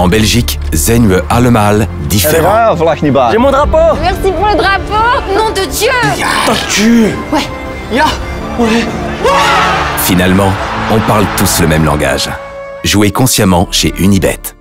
En Belgique, zijn we allemaal différents. Ja. J'ai mon drapeau Merci pour le drapeau Nom de Dieu Tu Ouais. Ya Ouais Finalement, on parle tous le même langage. Jouez consciemment chez Unibet.